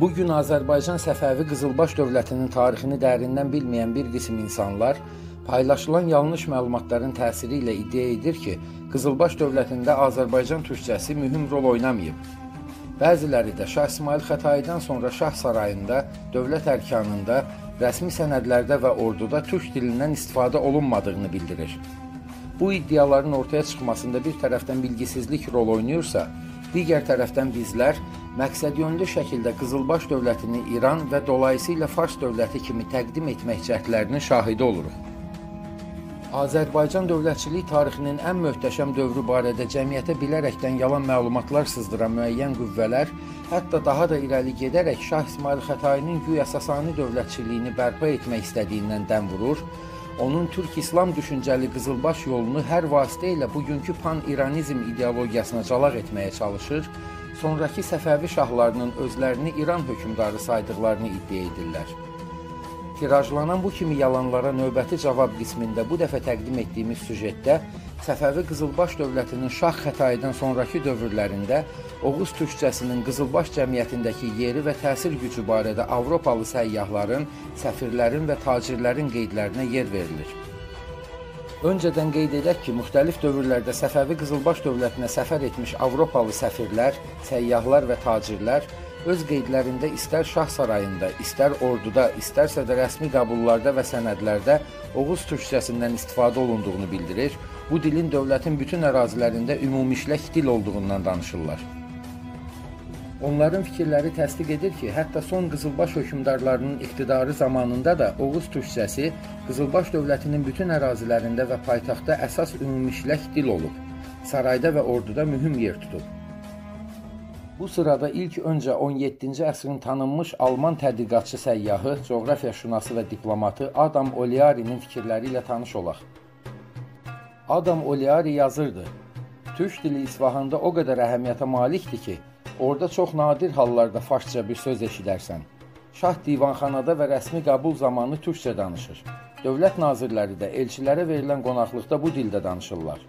Bu gün Azərbaycan Səfəvi Qızılbaş dövlətinin tarixini dərindən bilməyən bir qism insanlar paylaşılan yanlış məlumatların təsiri ilə iddia edir ki, Qızılbaş dövlətində Azərbaycan türkcəsi mühüm rol oynamayıb. Bəziləri də Şah İsmayıl Xətaidən sonra Şah sarayında, dövlət ərkanında, rəsmi sənədlərdə və orduda türk dilindən istifadə olunmadığını bildirir. Bu iddiaların ortaya çıxmasında bir tərəfdən bilgisizlik rol oynayırsa, digər tərəfdən bizlər məqsədyönlü şəkildə Qızılbaş dövlətini İran və dolayısıyla Fars dövləti kimi təqdim etmək cəhdlərinin şahidi oluruq. Azərbaycan dövlətçilik tarixinin ən möhtəşəm dövrü barədə cəmiyyətə bilərəkdən yalan məlumatlar sızdıran müəyyən qüvvələr hətta daha da irəli gedərək Şah İsmayıl Xətainin güya Sasani dövlətçiliyini bərpa etmək istədiyindən dəm vurur, onun türk İslam düşüncəli Qızılbaş yolunu hər vasitə ilə bugünkü pan-İranizm ideologiyasına calaq etməyə çalışır sonrakı Səfəvi şahlarının özlərini İran hökmdarı saydıqlarını iddia edirlər. Tirajlanan bu kimi yalanlara növbəti cavab qismində bu dəfə təqdim etdiyimiz süjetdə Səfəvi Qızılbaş dövlətinin Şah Xətaydan sonrakı dövrlərində Oğuz türkcəsinin Qızılbaş cəmiyyətindəki yeri və təsir gücü barədə Avropalı səyyahların, səfirlərin və tacirlərin qeydlərinə yer verilir. Öncədən qeyd edək ki, müxtəlif dövrlərdə Səfəvi Qızılbaş dövlətinə səfər etmiş Avropalı səfirlər, səyyahlar və tacirlər öz qeydlərində istər şah sarayında, istər orduda, istərsə də rəsmi qəbullarda və sənədlərdə Oğuz türkçəsindən istifadə olunduğunu bildirir. Bu dilin dövlətin bütün ərazilərində ümumiləşik dil olduğundan danışırlar. Onların fikirləri təsdiq edir ki, hətta son Qızılbaş hökmdarlarının iqtidarı zamanında da Oğuz türkçəsi Qızılbaş dövlətinin bütün ərazilərində və paytaxtda əsas ümumiləşik dil olub. Sarayda və orduda mühüm yer tutub. Bu sırada ilk öncə 17-ci əsrin tanınmış Alman tədqiqatçı səyyahı, coğrafiyaşünası və diplomatı Adam Oliarinin fikirləri ilə tanış olaq. Adam Oliari yazırdı: Türk dili İsfahanda o qədər əhəmiyyətə malikdir ki, Orada çox nadir hallarda farsça bir söz eşidərsən. Şah divanxanada və rəsmi qəbul zamanı türkcə danışır. Dövlət nazirləri də elçilərə verilən qonaqlıqda bu dildə danışırlar.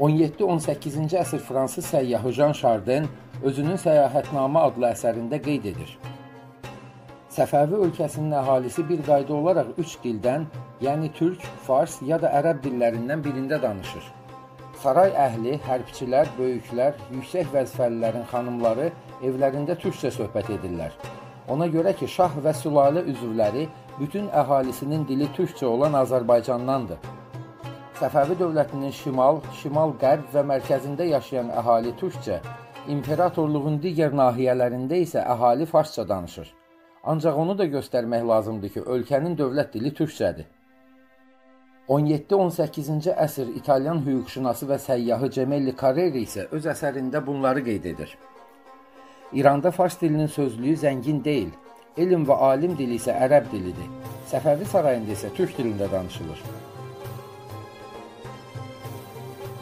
17-18-ci əsr fransız səyyahı Jean Chardin özünün Səyahətnamə adlı əsərində qeyd edir. Səfəvi ölkəsinin əhalisi bir qayda olaraq üç dildən, yəni türk, fars ya da ərəb dillərindən birində danışır. Saray əhli, hərbçilər, böyüklər, yüksək vəzifəlilərin xanımları evlərində türkcə söhbət edirlər. Ona görə ki, şah və sülalə üzvləri bütün əhalisinin dili türkcə olan Azərbaycandandır. Səfəvi dövlətinin şimal, şimal-qərb və mərkəzində yaşayan əhali türkcə, imperatorluğun digər nahiyələrində isə əhali farsça danışır. Ancaq onu da göstərmək lazımdır ki, ölkənin dövlət dili türkcədir. 17-18-ci əsr İtalyan hüquqşünası və səyyahı Gemelli Carreri isə öz əsərində bunları qeyd edir. İranda fars dilinin sözlüyü zəngin deyil. Elm və alim dili isə ərəb dilidir. Səfəvi sarayında isə türk dilində danışılır.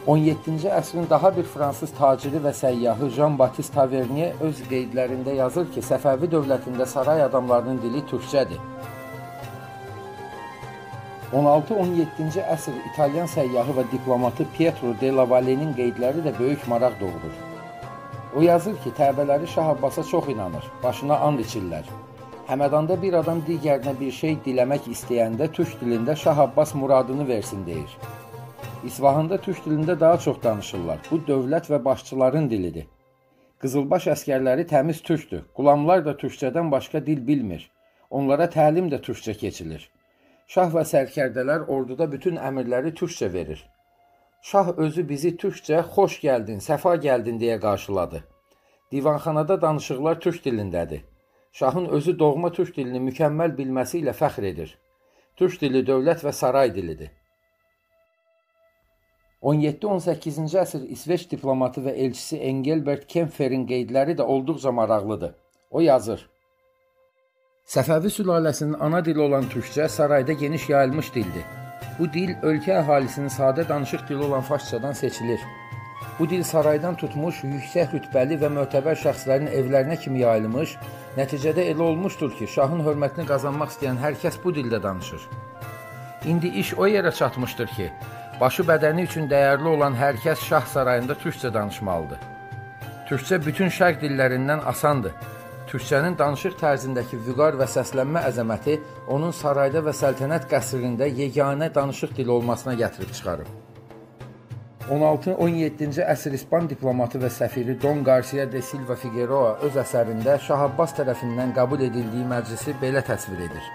17-ci əsrin daha bir fransız taciri və səyyahı Jean-Baptiste Tavernier öz qeydlərində yazır ki, Səfəvi dövlətində saray adamlarının dili türkcədir. 16-17-ci əsr İtalyan səyyahı və diplomatı Pietro de la Valle'nin qeydləri də böyük maraq doğurur. O yazır ki, təbələri Şah Abbasa çox inanır, başına and içirlər. Həmədanda bir adam digərinə bir şey diləmək istəyəndə türk dilində Şah Abbas muradını versin deyir. İsfahanda türk dilində daha çox danışırlar. Bu dövlət və başçıların dilidir. Qızılbaş əskərləri təmiz türkdür. Qulamlar da türkçədən başqa dil bilmir. Onlara təlim də türkçə keçilir. Şah və sərkərdələr orduda bütün əmrləri türkcə verir. Şah özü bizi türkcə xoş gəldin, səfa gəldin deyə qarşıladı. Divanxanada danışıqlar türk dilindədir. Şahın özü doğma türk dilini mükəmməl bilməsi ilə fəxr edir. Türk dili dövlət və saray dilidir. 17-18-ci əsr İsveç diplomatı və elçisi Engelbert Kempferin qeydləri də olduqca maraqlıdır. O yazır: Səfəvi sülaləsinin ana dili olan türkcə sarayda geniş yayılmış dildir. Bu dil ölkə əhalisinin sadə danışıq dili olan farsçadan seçilir. Bu dil saraydan tutmuş yüksək rütbəli və mötəbər şəxslərin evlərinə kimi yayılmış, nəticədə elə olmuşdur ki, şahın hörmətini qazanmaq istəyən hər kəs bu dildə danışır. İndi iş o yerə çatmışdır ki, başı bədəni üçün dəyərli olan hər kəs şah sarayında türkcə danışmalıdır. Türkçə bütün şərq dillərindən asandır. Türkçənin danışıq tərzindəki vüqar və səslənmə əzəməti onun sarayda və səltənət qəsrində yeganə danışıq dili olmasına gətirib çıxarıb. 16-17-ci əsr İspan diplomatı və səfiri Don Garcia de Silva Figueroa öz əsərində Şah Abbas tərəfindən qəbul edildiyi məclisi belə təsvir edir.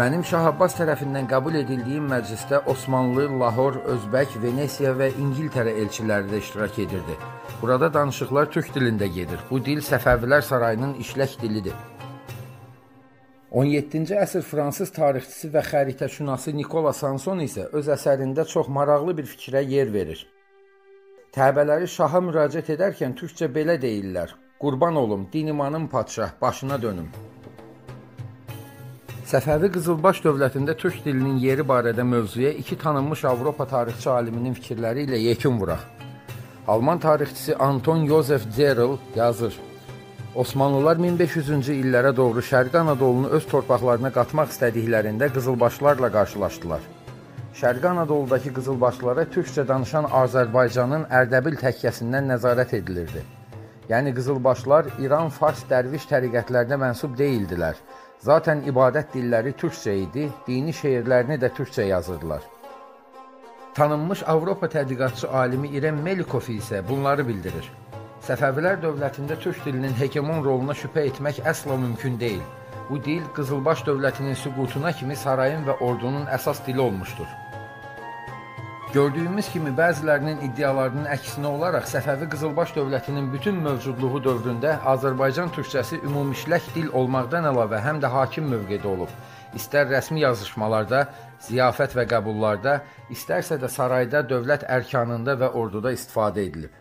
Mənim Şah Abbas tərəfindən qəbul edildiyim məclisdə Osmanlı, Lahor, Özbək, Venesiya və İngiltərə elçiləri də iştirak edirdi. Burada danışıqlar türk dilində gedir. Bu dil Səfəvilər sarayının işlək dilidir. 17-ci əsr fransız tarixçisi və xəritəşünası Nikola Sanson isə öz əsərində çox maraqlı bir fikrə yer verir. Təbələri şaha müraciət edərkən türkcə belə deyirlər: "Qurban olum, din imanım padşah, başına dönüm." Səfəvi Qızılbaş dövlətində türk dilinin yeri barədə mövzuya iki tanınmış Avropa tarixçi aliminin fikirləri ilə yekun vuraq. Alman tarixçisi Anton Josef Zerl yazır: Osmanlılar 1500-cü illərə doğru Şərqi Anadolunu öz torpaqlarına qatmaq istədiklərində qızılbaşlarla qarşılaşdılar. Şərqi Anadoludakı qızılbaşlara türkcə danışan Azərbaycanın Ərdəbil təkkəsindən nəzarət edilirdi. Yəni qızılbaşlar İran, Fars, Dərviş təriqətlərinə mənsub deyildilər. Zaten ibadət dilləri türkcə idi, dini şeirlərini də türkcə yazırdılar. Tanınmış Avropa tədqiqatçı alimi İrem Melikov isə bunları bildirir. Səfəvilər dövlətində türk dilinin hegemon roluna şübhə etmək əsla mümkün deyil. Bu dil Qızılbaş dövlətinin süqutuna kimi sarayın və ordunun əsas dili olmuşdur. Gördüyümüz kimi bəzilərinin iddialarının əksinə olaraq Səfəvi Qızılbaş dövlətinin bütün mövcudluğu dövründə Azərbaycan türkçəsi ümumiləşək dil olmaqdan əlavə həm də hakim mövqedə olub. İstər rəsmi yazışmalarda, ziyafət və qəbullarda, istərsə də sarayda, dövlət ərkanında və orduda istifadə edilib.